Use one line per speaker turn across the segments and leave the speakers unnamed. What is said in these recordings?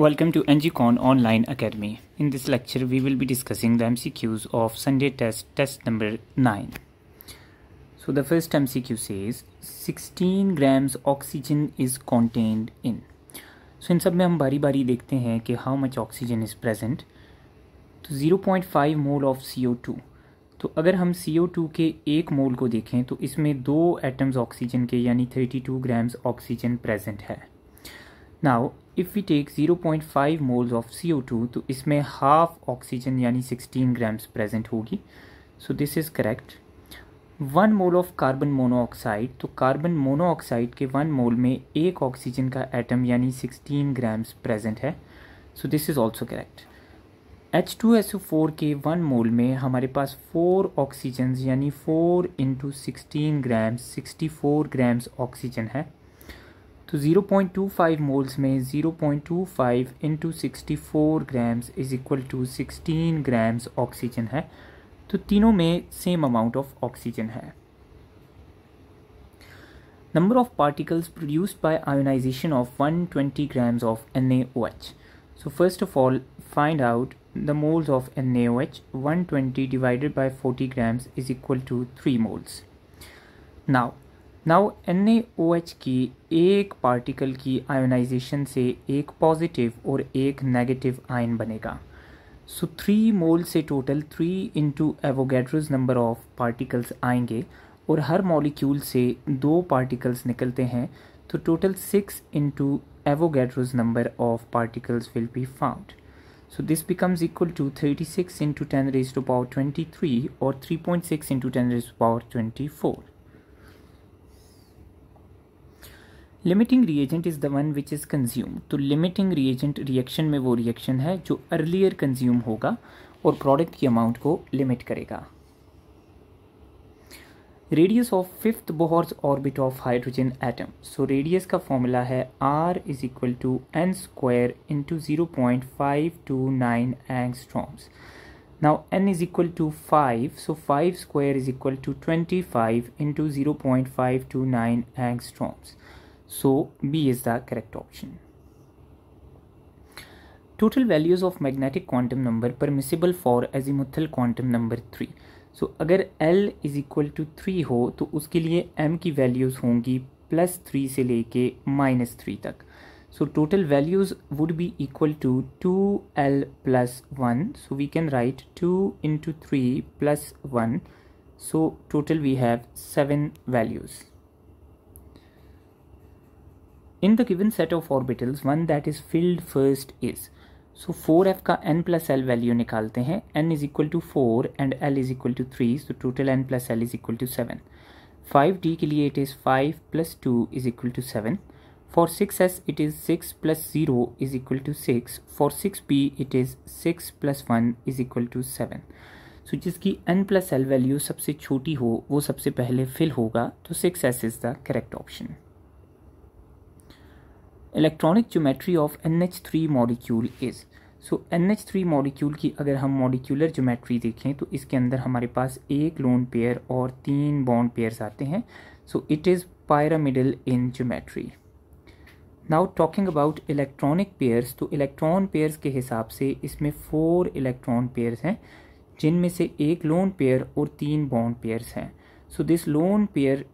Welcome to NGCon Online Academy. In this lecture, we will be discussing the MCQs of Sunday test, test number 9. So the first MCQ says 16 grams oxygen is contained in. So इन सब में हम बारी बारी देखते हैं कि how much oxygen is present. तो 0.5 मोल of CO2 तो अगर हम CO2 के एक मोल को देखें तो इसमें दो एटम्स ऑक्सीजन के यानी 32 ग्राम्स ऑक्सीजन प्रेजेंट है now if we take 0.5 moles of CO2 तो इसमें हाफ़ ऑक्सीजन यानी 16 ग्राम्स प्रेजेंट होगी। So this is correct one mole of carbon monoxide तो कार्बन मोनोऑक्साइड के वन मोल में एक ऑक्सीजन का एटम यानी 16 ग्राम्स प्रेजेंट है। So this is also correct H two S O four के वन मोल में हमारे पास फोर ऑक्सीजन यानी four into sixteen grams sixty four grams oxygen है। तो 0.25 मोल्स में 0.25 into sixty four grams is equal to 16 grams oxygen है तो तीनों में सेम अमाउंट ऑफ़ ऑक्सीजन है number of particles produced by ionization of 120 grams of NaOH. So first of all find out the moles of NaOH 120 divided by 40 grams is equal to 3 moles. Now now NaOH की एक particle की ionisation से एक positive और एक negative ion बनेगा। सो three mole से total three into Avogadro's number of particles आएँगे और हर मॉलिक्यूल से दो पार्टिकल्स निकलते हैं। तो total six into Avogadro's number of particles will be found so, this becomes equal to 36 into 10 raised to power 23 or 3.6 into 10 raised to power 24 limiting reagent is the one which is consume तो limiting reagent reaction में वो reaction है जो earlier consume होगा और product की amount को limit करेगा। Radius of fifth Bohr's orbit of hydrogen atom so radius का फॉर्मूला है R is equal to N square into zero point five two nine angstroms now, n is equal to 5 so 5 square is equal to 25 into 0.529 angstroms. So B is the correct option. Total values of magnetic quantum number permissible for azimuthal quantum number 3. So so, अगर L is equal to three हो तो उसके लिए M की values होंगी plus three से लेके minus three तक so total values would be equal to two L plus one so we can write two into three plus one so total we have seven values in the given set of orbitals one that is filled first is so four F का N plus L value निकालते हैं. N is equal to four and L is equal to three so total N plus L is equal to seven five D के लिए it is five plus two is equal to seven for six S it is six plus zero is equal to six for six P it is six plus one is equal to seven so जिसकी N plus L value सबसे छोटी हो, वो सबसे पहले fill होगा तो six S is the correct option electronic geometry of N H three molecule is so N H three molecule की अगर हम मॉलिक्यूलर ज्योमेट्री देखें तो इसके अंदर हमारे पास एक लोन पेयर और तीन बॉन्ड पेयर्स आते हैं। So it is pyramidal in geometry now talking about electronic pairs तो इलेक्ट्रॉन पेयर्स के हिसाब से इसमें फोर इलेक्ट्रॉन पेयर्स हैं, जिनमें से एक लोन पेयर और तीन बॉन्ड पेयर्स हैं। So this lone pair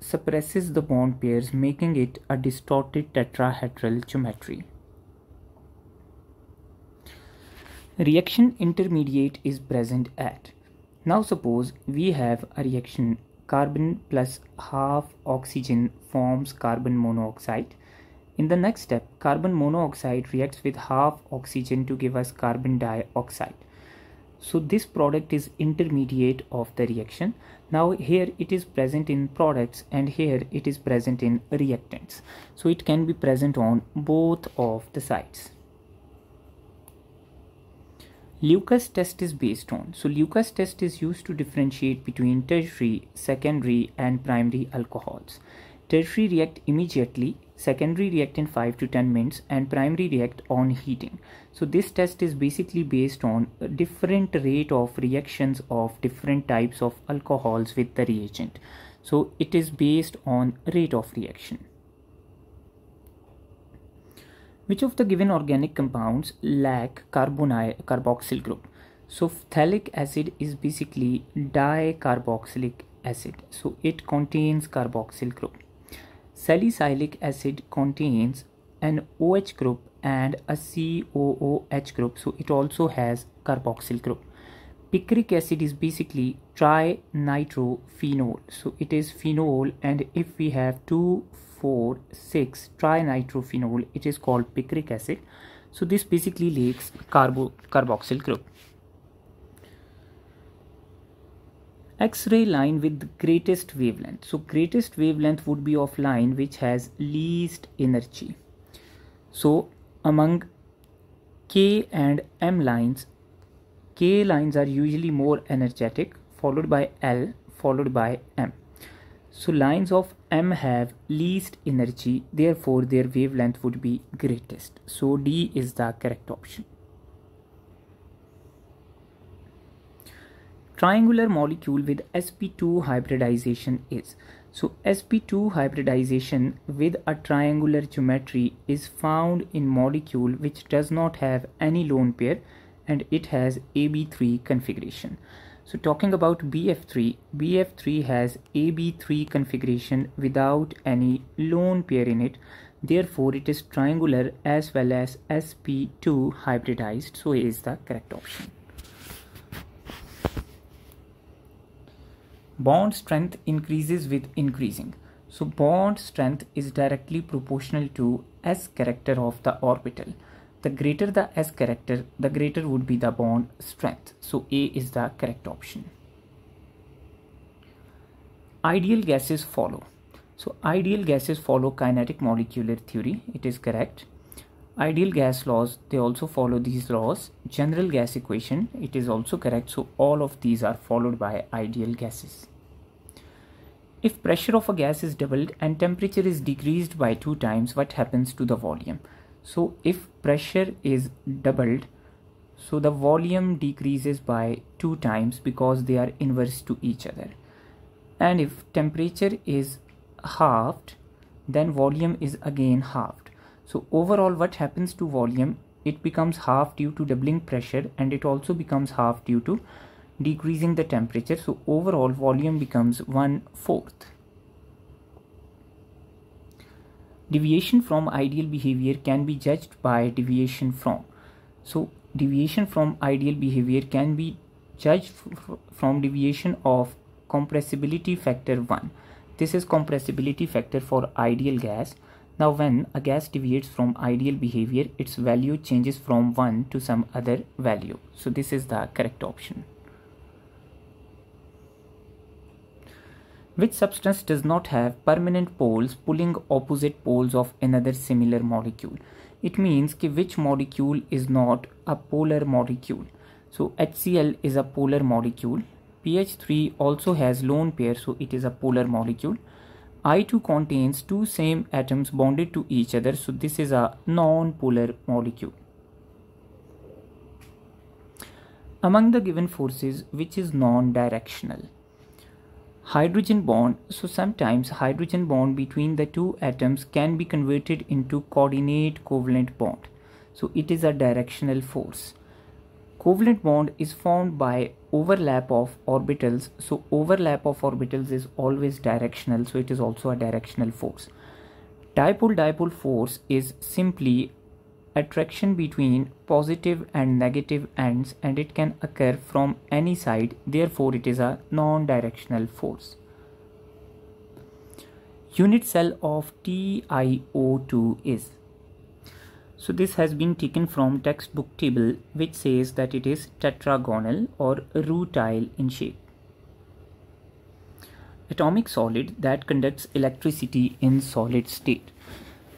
suppresses the bond pairs making it a distorted tetrahedral geometry. Reaction intermediate is present at. Now suppose we have a reaction carbon plus half oxygen forms carbon monoxide. In the next step, carbon monoxide reacts with half oxygen to give us carbon dioxide. So this product is intermediate of the reaction. Now here it is present in products and here it is present in reactants. So it can be present on both of the sides. Lucas test is based on. So Lucas test is used to differentiate between tertiary, secondary and primary alcohols. Tertiary react immediately secondary react in 5 to 10 minutes and primary react on heating. So this test is basically based on different rate of reactions of different types of alcohols with the reagent. So it is based on rate of reaction. Which of the given organic compounds lack carboxyl group? So phthalic acid is basically dicarboxylic acid. So it contains carboxyl group salicylic acid contains an OH group and a COOH group so it also has carboxyl group. Picric acid is basically trinitrophenol so it is phenol and if we have 2 4 6 trinitrophenol it is called picric acid. So this basically lacks carbo carboxyl group X-ray line with greatest wavelength. So greatest wavelength would be of line which has least energy. So among K and M lines, K lines are usually more energetic followed by L followed by M. So lines of M have least energy therefore their wavelength would be greatest. So D is the correct option. Triangular molecule with sp2 hybridization is so sp2 hybridization with a triangular geometry is found in molecule which does not have any lone pair and it has AB3 configuration. So talking about BF3, BF3 has AB3 configuration without any lone pair in it. Therefore, it is triangular as well as sp2 hybridized. So is the correct option. Bond strength increases with increasing. So bond strength is directly proportional to S character of the orbital. The greater the S character, the greater would be the bond strength. So A is the correct option. Ideal gases follow. So ideal gases follow kinetic molecular theory. It is correct. Ideal gas laws, they also follow these laws. General gas equation, it is also correct. So all of these are followed by ideal gases. If pressure of a gas is doubled and temperature is decreased by two times, what happens to the volume? So if pressure is doubled, so the volume decreases by two times because they are inverse to each other. And if temperature is halved, then volume is again halved. So overall what happens to volume? It becomes half due to doubling pressure and it also becomes half due to decreasing the temperature so overall volume becomes one fourth deviation from ideal behavior can be judged by deviation from. So deviation from ideal behavior can be judged from deviation of compressibility factor 1 this is compressibility factor for ideal gas. Now when a gas deviates from ideal behavior its value changes from 1 to some other value. So this is the correct option Which substance does not have permanent poles pulling opposite poles of another similar molecule? It means ki which molecule is not a polar molecule. So HCl is a polar molecule. PH3 also has lone pair so it is a polar molecule. I2 contains two same atoms bonded to each other so this is a non-polar molecule. Among the given forces which is non-directional? Hydrogen bond. So sometimes hydrogen bond between the two atoms can be converted into coordinate covalent bond. So it is a directional force. Covalent bond is formed by overlap of orbitals. So overlap of orbitals is always directional. So it is also a directional force. Dipole dipole force is simply attraction between positive and negative ends and it can occur from any side therefore it is a non-directional force. Unit cell of TiO2 is so this has been taken from textbook table which says that it is tetragonal or rutile in shape. Atomic solid that conducts electricity in solid state.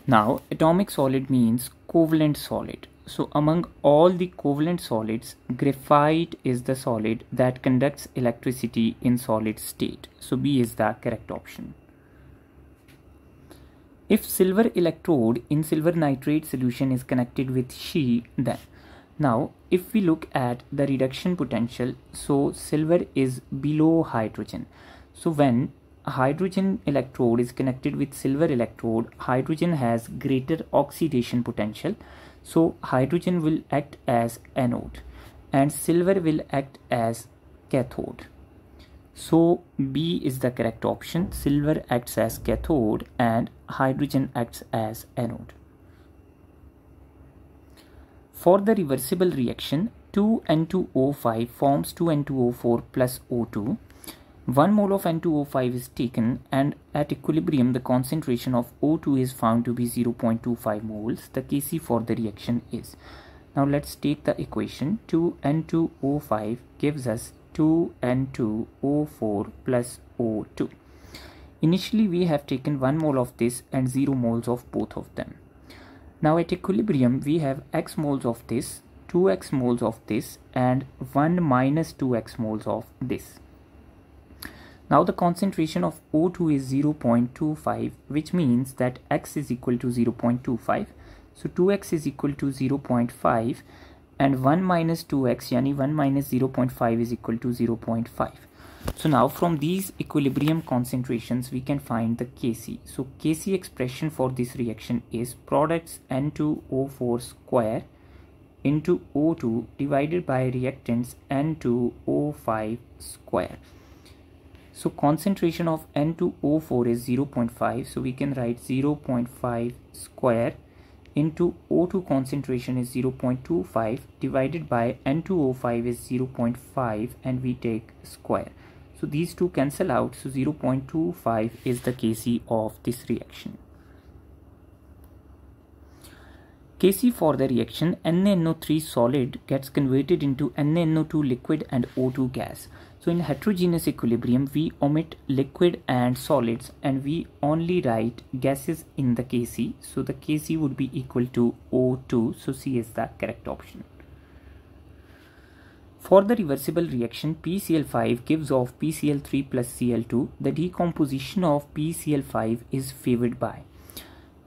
Now atomic solid means covalent solid. So among all the covalent solids, graphite is the solid that conducts electricity in solid state. So B is the correct option. If silver electrode in silver nitrate solution is connected with SHE, then now if we look at the reduction potential, so silver is below hydrogen. So when hydrogen electrode is connected with silver electrode, hydrogen has greater oxidation potential. So hydrogen will act as anode and silver will act as cathode. So B is the correct option. Silver acts as cathode and hydrogen acts as anode. For the reversible reaction, 2N2O5 forms 2N2O4 plus O2 1 mole of N2O5 is taken and at equilibrium the concentration of O2 is found to be 0.25 moles. The Kc for the reaction is. Now let's take the equation 2N2O5 gives us 2N2O4 plus O2. Initially we have taken 1 mole of this and 0 moles of both of them. Now at equilibrium we have x moles of this, 2x moles of this and 1 minus 2x moles of this. Now the concentration of O2 is 0.25 which means that x is equal to 0.25. So 2x is equal to 0.5 and 1 minus 2x yani 1 minus 0.5 is equal to 0.5. So now from these equilibrium concentrations we can find the Kc. So Kc expression for this reaction is products N2O4 square into O2 divided by reactants N2O5 square. So concentration of N2O4 is 0.5. So we can write 0.5 square into O2 concentration is 0.25 divided by N2O5 is 0.5 and we take square. So these two cancel out. So 0.25 is the Kc of this reaction. Kc for the reaction NaNO3 solid gets converted into NaNO2 liquid and O2 gas. So in heterogeneous equilibrium, we omit liquid and solids and we only write gases in the Kc. So the Kc would be equal to O2. So C is the correct option. For the reversible reaction, PCl5 gives off PCl3 plus Cl2. The decomposition of PCl5 is favored by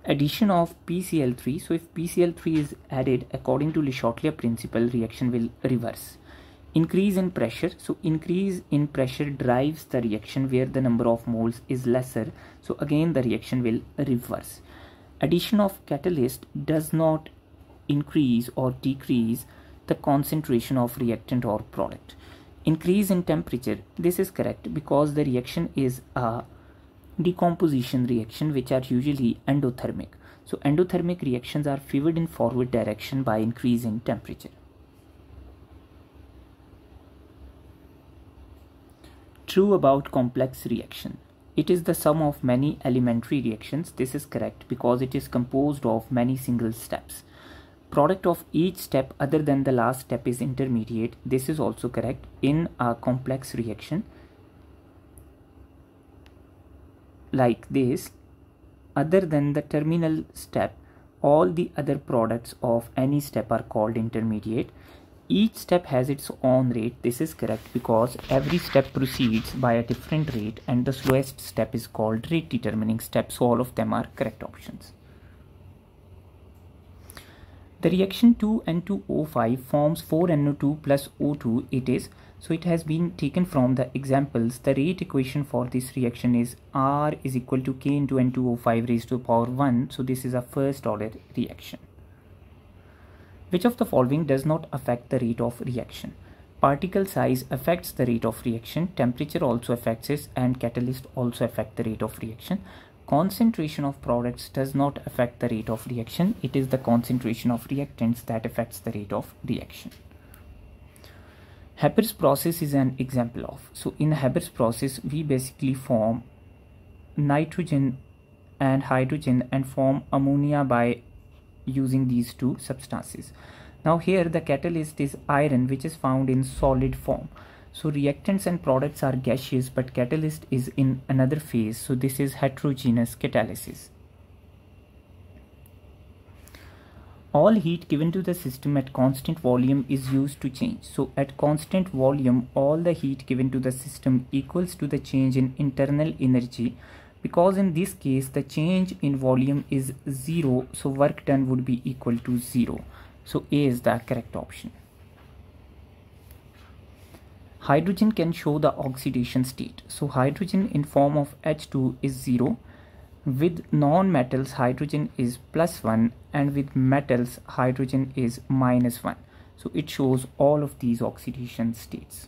addition of PCl3. So if PCl3 is added according to Le Chatelier principle, reaction will reverse increase in pressure. So increase in pressure drives the reaction where the number of moles is lesser. So again the reaction will reverse. Addition of catalyst does not increase or decrease the concentration of reactant or product. Increase in temperature. This is correct because the reaction is a decomposition reaction which are usually endothermic. So endothermic reactions are favored in forward direction by increase in temperature True about complex reaction. It is the sum of many elementary reactions. This is correct because it is composed of many single steps. Product of each step other than the last step is intermediate. This is also correct in a complex reaction like this. Other than the terminal step, all the other products of any step are called intermediate each step has its own rate this is correct because every step proceeds by a different rate and the slowest step is called rate determining step so all of them are correct options. The reaction 2N2O5 forms 4NO2 plus O2 it is so it has been taken from the examples. The rate equation for this reaction is R is equal to K into N2O5 raised to the power 1 so this is a first order reaction which of the following does not affect the rate of reaction? Particle size affects the rate of reaction, temperature also affects it and catalyst also affect the rate of reaction. Concentration of products does not affect the rate of reaction. It is the concentration of reactants that affects the rate of reaction. Haber's process is an example of. So in Haber's process, we basically form nitrogen and hydrogen and form ammonia by using these two substances. Now here the catalyst is iron which is found in solid form. So reactants and products are gaseous but catalyst is in another phase. So this is heterogeneous catalysis. All heat given to the system at constant volume is used to change. So at constant volume all the heat given to the system equals to the change in internal energy because in this case the change in volume is 0 so work done would be equal to 0 so A is the correct option. Hydrogen can show the oxidation state. So hydrogen in form of H2 is 0 with non-metals hydrogen is plus 1 and with metals hydrogen is minus 1 so it shows all of these oxidation states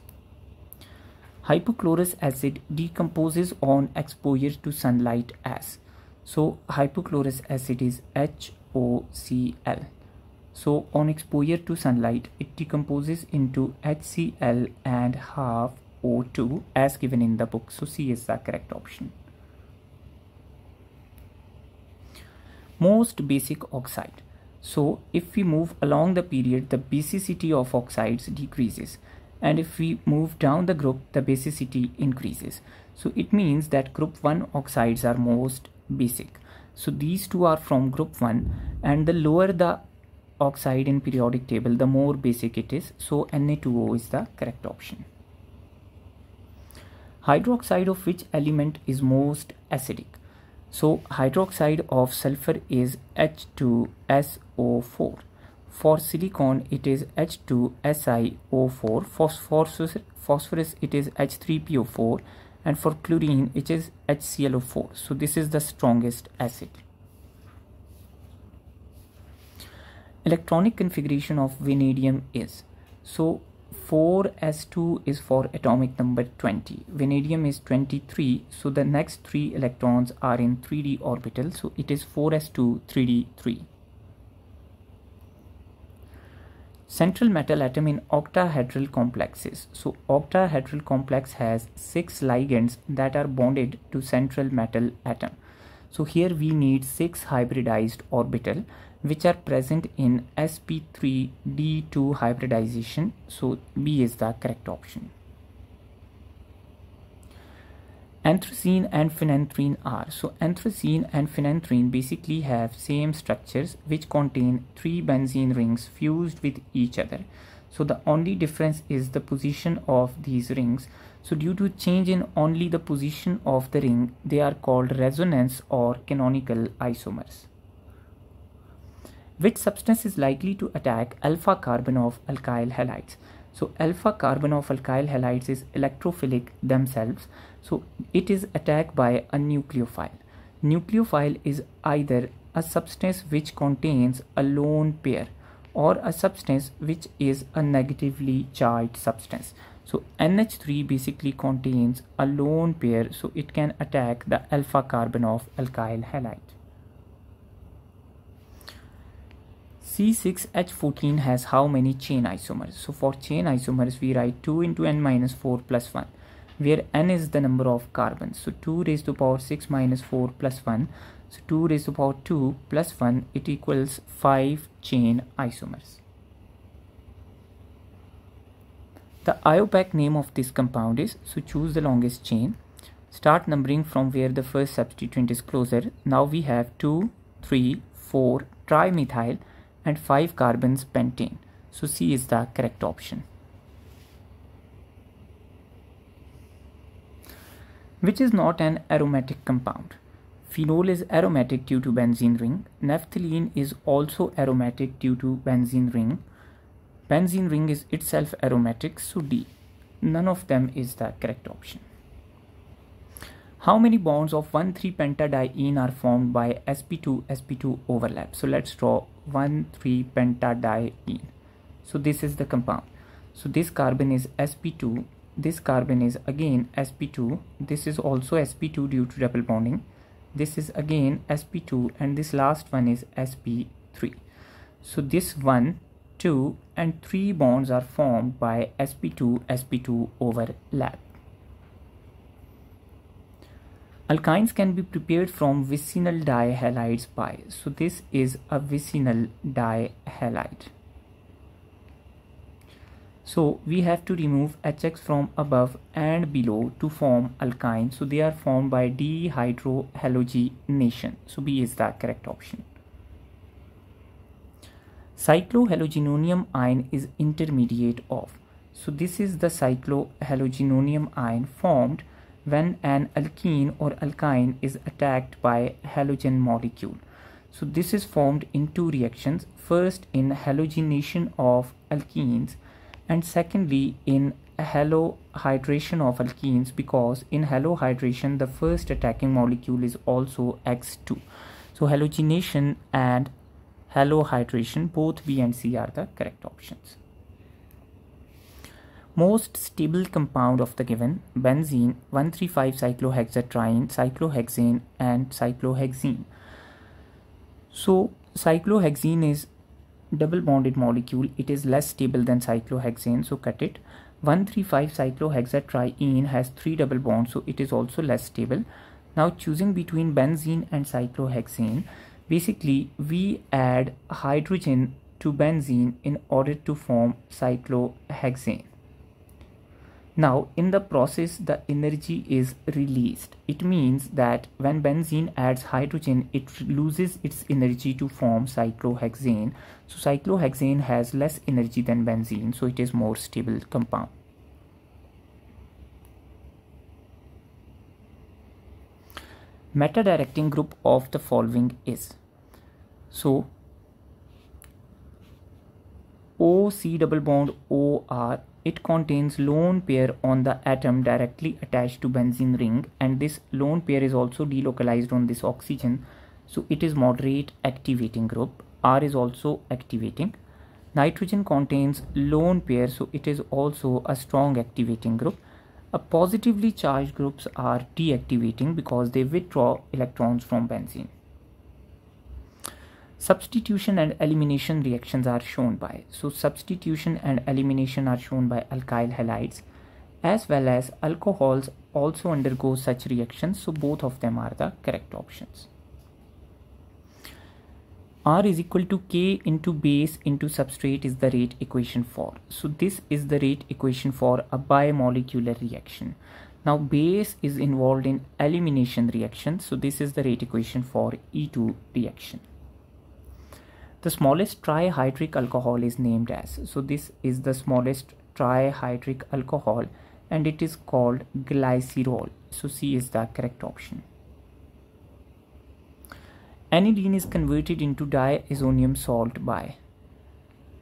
hypochlorous acid decomposes on exposure to sunlight as so hypochlorous acid is HOCl so on exposure to sunlight, it decomposes into HCl and half O2 as given in the book. So C is the correct option. Most basic oxide. So if we move along the period, the basicity of oxides decreases. And if we move down the group, the basicity increases. So it means that group 1 oxides are most basic. So these two are from group 1 and the lower the oxide in periodic table the more basic it is so Na2O is the correct option hydroxide of which element is most acidic so hydroxide of sulfur is H2SO4 for silicon it is H2SiO4 phosphorus, phosphorus it is H3PO4 and for chlorine it is HClO4 so this is the strongest acid. Electronic configuration of vanadium is. So 4s2 is for atomic number 20 vanadium is 23 so the next three electrons are in 3d orbital. So it is 4s2 3d3 central metal atom in octahedral complexes. So octahedral complex has six ligands that are bonded to central metal atom. So here we need six hybridized orbital which are present in sp3d2 hybridization. So b is the correct option anthracene and phenanthrene are. So anthracene and phenanthrene basically have same structures which contain three benzene rings fused with each other. So the only difference is the position of these rings. So due to change in only the position of the ring they are called resonance or canonical isomers. Which substance is likely to attack alpha carbon of alkyl halides so alpha carbon of alkyl halides is electrophilic themselves. So it is attacked by a nucleophile. Nucleophile is either a substance which contains a lone pair or a substance which is a negatively charged substance. So NH3 basically contains a lone pair so it can attack the alpha carbon of alkyl halide C6H14 has how many chain isomers? So for chain isomers, we write 2 into n minus 4 plus 1, where n is the number of carbons. So 2 raised to power 6 minus 4 plus 1. So 2 raised to power 2 plus 1, it equals 5 chain isomers. The IUPAC name of this compound is, so choose the longest chain. Start numbering from where the first substituent is closer. Now we have 2, 3, 4 trimethyl and 5 carbons pentane. So C is the correct option. Which is not an aromatic compound. Phenol is aromatic due to benzene ring. Naphthalene is also aromatic due to benzene ring. Benzene ring is itself aromatic, so D. None of them is the correct option. How many bonds of 1,3-pentadiene are formed by sp2-sp2 overlap? So let's draw 1,3-pentadiene. So this is the compound. So this carbon is sp2, this carbon is again sp2, this is also sp2 due to double bonding. This is again sp2 and this last one is sp3. So this one, two and three bonds are formed by sp2, sp2 overlap. Alkynes can be prepared from vicinal dihalides by. So this is a vicinal dihalide. So we have to remove HX from above and below to form alkyne. So they are formed by dehydrohalogenation. So B is the correct option. Cyclohalogenonium ion is intermediate of. So this is the cyclohalogenonium ion formed when an alkene or alkyne is attacked by halogen molecule. So this is formed in two reactions. First in halogenation of alkenes and secondly in halohydration of alkenes because in halohydration the first attacking molecule is also X2. So halogenation and halohydration both B and C are the correct options. Most stable compound of the given benzene 135 cyclohexatriene, cyclohexane and cyclohexene. So cyclohexene is double bonded molecule. It is less stable than cyclohexane so cut it. 135 cyclohexatriene has three double bonds so it is also less stable. Now choosing between benzene and cyclohexane basically we add hydrogen to benzene in order to form cyclohexane now in the process the energy is released. It means that when benzene adds hydrogen it loses its energy to form cyclohexane. So cyclohexane has less energy than benzene so it is more stable compound. Meta directing group of the following is so OC double bond OR it contains lone pair on the atom directly attached to benzene ring and this lone pair is also delocalized on this oxygen. So it is moderate activating group. R is also activating. Nitrogen contains lone pair so it is also a strong activating group. A positively charged groups are deactivating because they withdraw electrons from benzene Substitution and elimination reactions are shown by. So substitution and elimination are shown by alkyl halides as well as alcohols also undergo such reactions. So both of them are the correct options. R is equal to K into base into substrate is the rate equation for. So this is the rate equation for a bimolecular reaction. Now base is involved in elimination reaction. So this is the rate equation for E2 reaction the smallest trihydric alcohol is named as. So this is the smallest trihydric alcohol and it is called glycerol. So C is the correct option. Aniline is converted into diazonium salt by.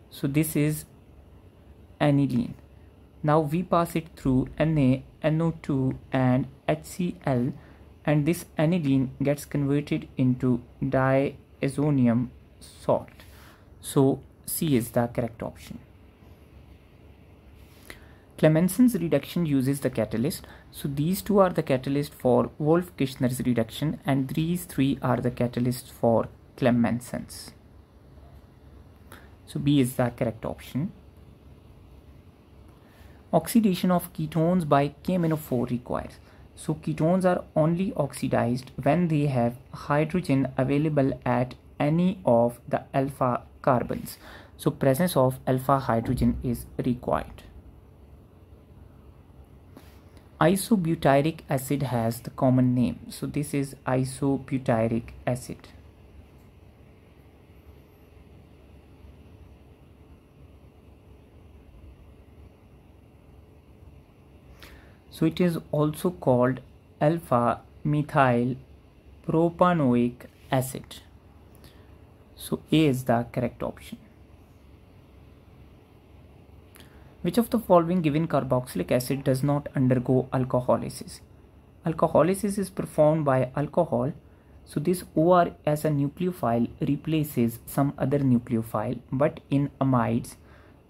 So this is aniline now we pass it through Na, NO2 and HCl and this aniline gets converted into diazonium salt. So C is the correct option. Clemmensen's reduction uses the catalyst. So these two are the catalyst for Wolff-Kishner's reduction and these three are the catalysts for Clemmensen's. So B is the correct option. Oxidation of ketones by KMNO4 requires. So ketones are only oxidized when they have hydrogen available at any of the alpha carbons. So presence of alpha hydrogen is required. Isobutyric acid has the common name. So this is isobutyric acid. So it is also called alpha methyl propanoic acid so A is the correct option. Which of the following given carboxylic acid does not undergo alcoholysis? Alcoholysis is performed by alcohol. So this OR as a nucleophile replaces some other nucleophile but in amides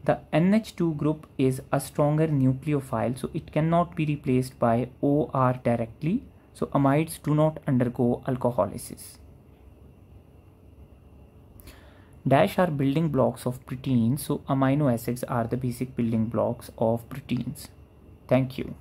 the NH2 group is a stronger nucleophile so it cannot be replaced by OR directly. So amides do not undergo alcoholysis. Dash are building blocks of proteins, so amino acids are the basic building blocks of proteins. Thank you.